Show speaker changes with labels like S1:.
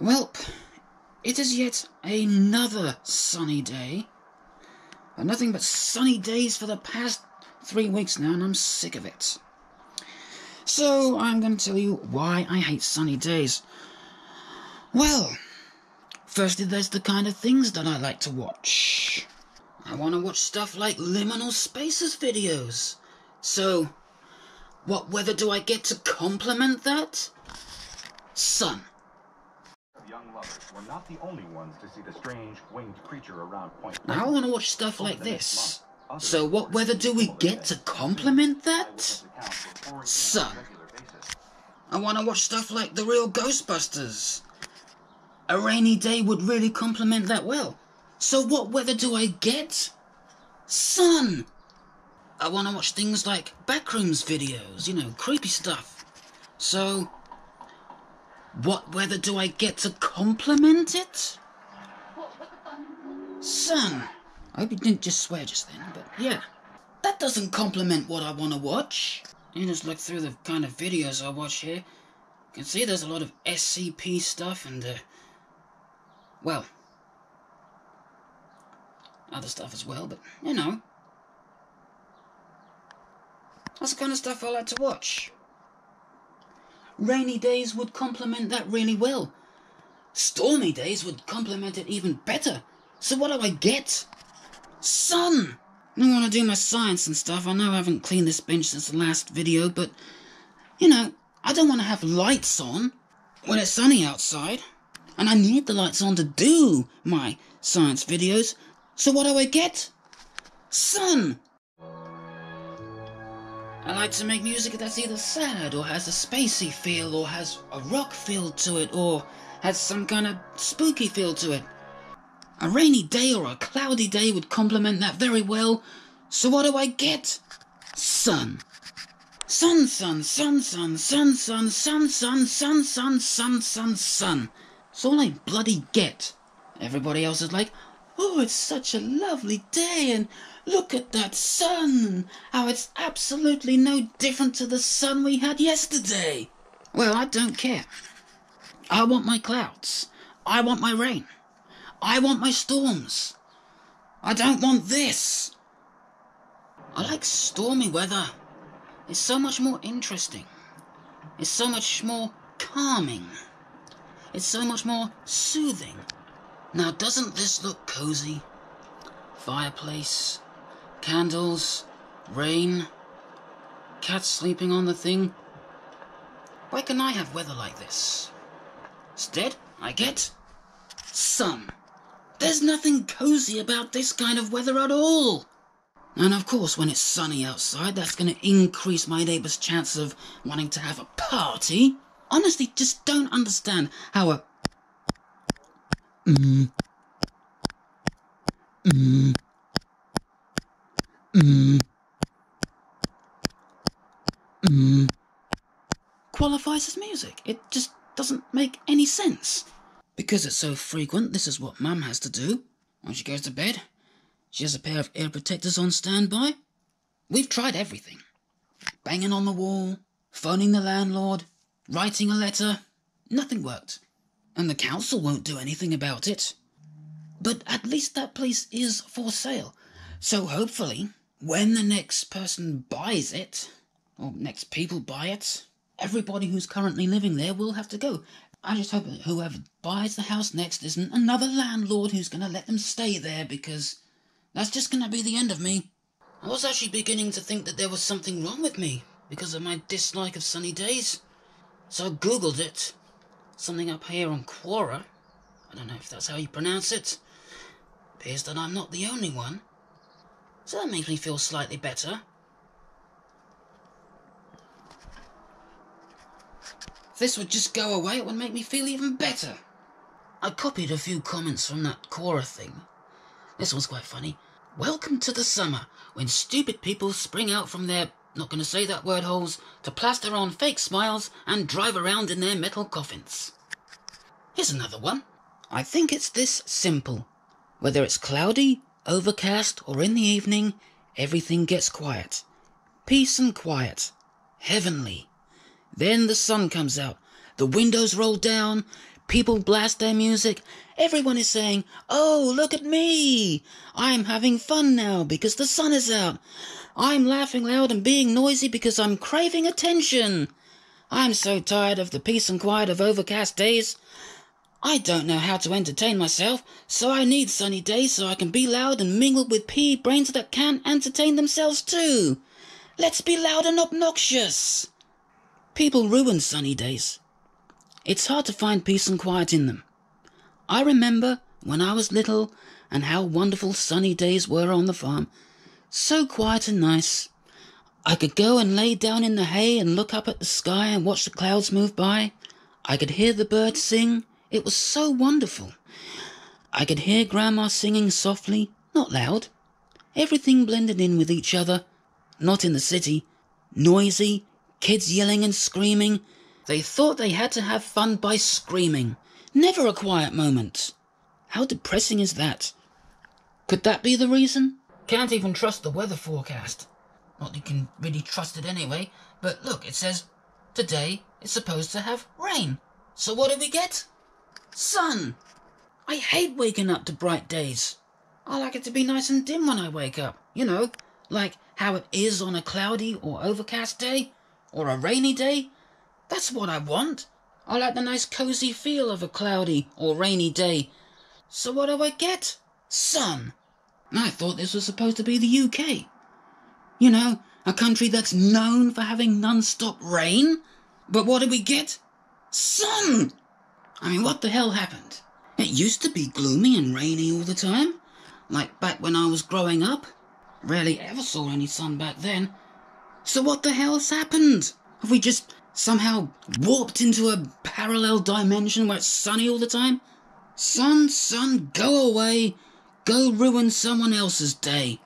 S1: Welp, it is yet another sunny day. And nothing but sunny days for the past three weeks now, and I'm sick of it. So, I'm going to tell you why I hate sunny days. Well, firstly, there's the kind of things that I like to watch. I want to watch stuff like Liminal Spaces videos. So, what weather do I get to complement that? Sun
S2: young lovers were not the only ones to see the strange winged creature around Point
S1: Now I want to watch stuff like this. So what weather do we get to complement that? Sun. I want to watch stuff like the real Ghostbusters. A rainy day would really complement that well. So what weather do I get? Sun. I want to watch things like backrooms videos, you know, creepy stuff. So what weather do I get to complement it? Son, I hope you didn't just swear just then, but yeah. That doesn't complement what I want to watch. You just look through the kind of videos I watch here. You can see there's a lot of SCP stuff and, uh, well, other stuff as well, but, you know. That's the kind of stuff I like to watch. Rainy days would complement that really well. Stormy days would complement it even better. So what do I get? Sun! I want to do my science and stuff. I know I haven't cleaned this bench since the last video, but, you know, I don't want to have lights on when it's sunny outside. And I need the lights on to do my science videos. So what do I get? Sun! I like to make music that's either sad or has a spacey feel or has a rock feel to it or has some kind of spooky feel to it. A rainy day or a cloudy day would complement that very well. So what do I get? Sun. Sun, sun, sun, sun, sun, sun, sun, sun, sun, sun, sun, sun, sun. It's all I bloody get. Everybody else is like, oh, it's such a lovely day and Look at that sun! How it's absolutely no different to the sun we had yesterday! Well, I don't care. I want my clouds. I want my rain. I want my storms. I don't want this. I like stormy weather. It's so much more interesting. It's so much more calming. It's so much more soothing. Now, doesn't this look cozy? Fireplace, Candles, rain, cats sleeping on the thing. Why can I have weather like this? Instead, I get sun. There's nothing cozy about this kind of weather at all. And of course, when it's sunny outside, that's going to increase my neighbour's chance of wanting to have a party. Honestly, just don't understand how a. Qualifies as music. It just doesn't make any sense. Because it's so frequent, this is what Mum has to do. When she goes to bed, she has a pair of ear protectors on standby. We've tried everything. Banging on the wall, phoning the landlord, writing a letter. Nothing worked. And the council won't do anything about it. But at least that place is for sale. So hopefully when the next person buys it, or next people buy it, everybody who's currently living there will have to go. I just hope whoever buys the house next isn't another landlord who's going to let them stay there because that's just going to be the end of me. I was actually beginning to think that there was something wrong with me because of my dislike of sunny days. So I googled it. Something up here on Quora. I don't know if that's how you pronounce it. Appears that I'm not the only one. So that makes me feel slightly better. If this would just go away, it would make me feel even better. I copied a few comments from that Quora thing. This one's quite funny. Welcome to the summer, when stupid people spring out from their, not gonna say that word holes, to plaster on fake smiles and drive around in their metal coffins. Here's another one. I think it's this simple. Whether it's cloudy Overcast or in the evening, everything gets quiet. Peace and quiet. Heavenly. Then the sun comes out. The windows roll down. People blast their music. Everyone is saying, Oh, look at me! I'm having fun now because the sun is out. I'm laughing loud and being noisy because I'm craving attention. I'm so tired of the peace and quiet of overcast days. I don't know how to entertain myself, so I need sunny days so I can be loud and mingle with pea brains that can entertain themselves too. Let's be loud and obnoxious. People ruin sunny days. It's hard to find peace and quiet in them. I remember when I was little and how wonderful sunny days were on the farm. So quiet and nice. I could go and lay down in the hay and look up at the sky and watch the clouds move by. I could hear the birds sing. It was so wonderful. I could hear Grandma singing softly, not loud. Everything blended in with each other. Not in the city. Noisy, kids yelling and screaming. They thought they had to have fun by screaming. Never a quiet moment. How depressing is that? Could that be the reason? Can't even trust the weather forecast. Not you can really trust it anyway, but look, it says today it's supposed to have rain. So what do we get? Sun! I hate waking up to bright days. I like it to be nice and dim when I wake up. You know, like how it is on a cloudy or overcast day, or a rainy day. That's what I want. I like the nice cozy feel of a cloudy or rainy day. So what do I get? Sun. I thought this was supposed to be the UK. You know, a country that's known for having non-stop rain. But what do we get? Sun! I mean, what the hell happened? It used to be gloomy and rainy all the time, like back when I was growing up. Rarely ever saw any sun back then. So what the hell's happened? Have we just somehow warped into a parallel dimension where it's sunny all the time? Sun, sun, go away. Go ruin someone else's day.